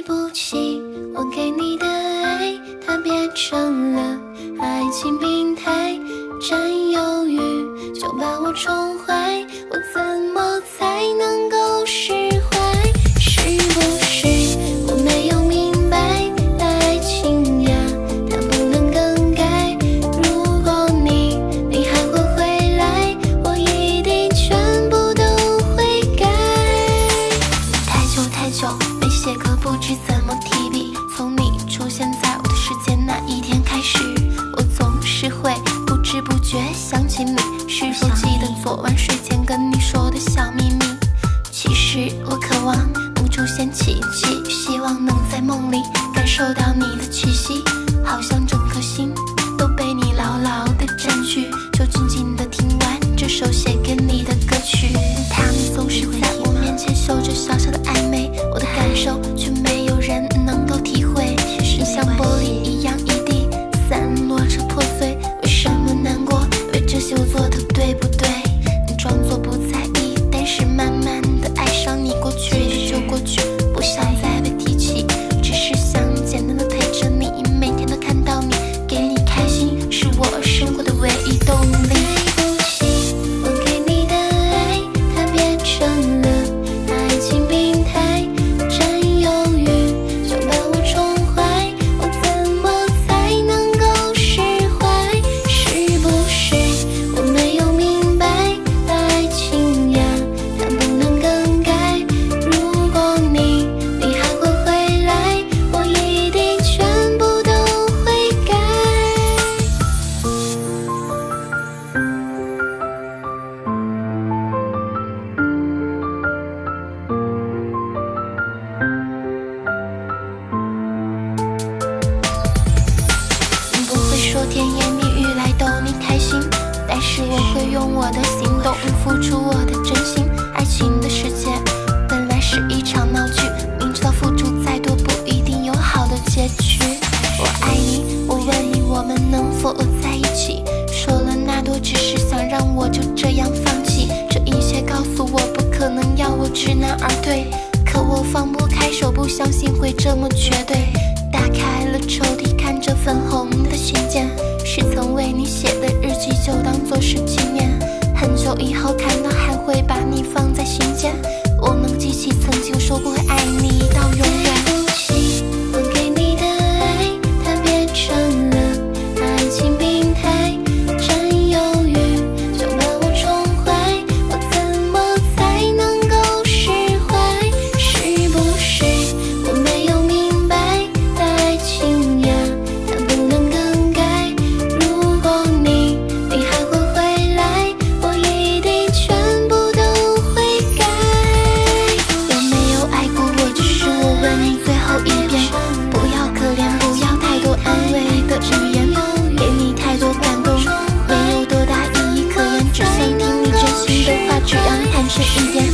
对不起，我给你的爱，它变成了爱情病态，占有欲就把我宠坏，望能出现奇迹，希望能在梦里感受到你的气息，好像整颗心都被你牢牢的占据。就静静的听完这首写给你的歌曲，他们总是在我面前秀着小小的暧昧，我的感受却用我的行动付出我的真心。爱情的世界本来是一场闹剧，明知道付出再多不一定有好的结局。我爱你，我问你我们能否在一起？说了那多，只是想让我就这样放弃。这一切告诉我不可能要我知难而退，可我放不开手，不相信会这么绝对。打开了抽屉，看以后看到还会把你放是一篇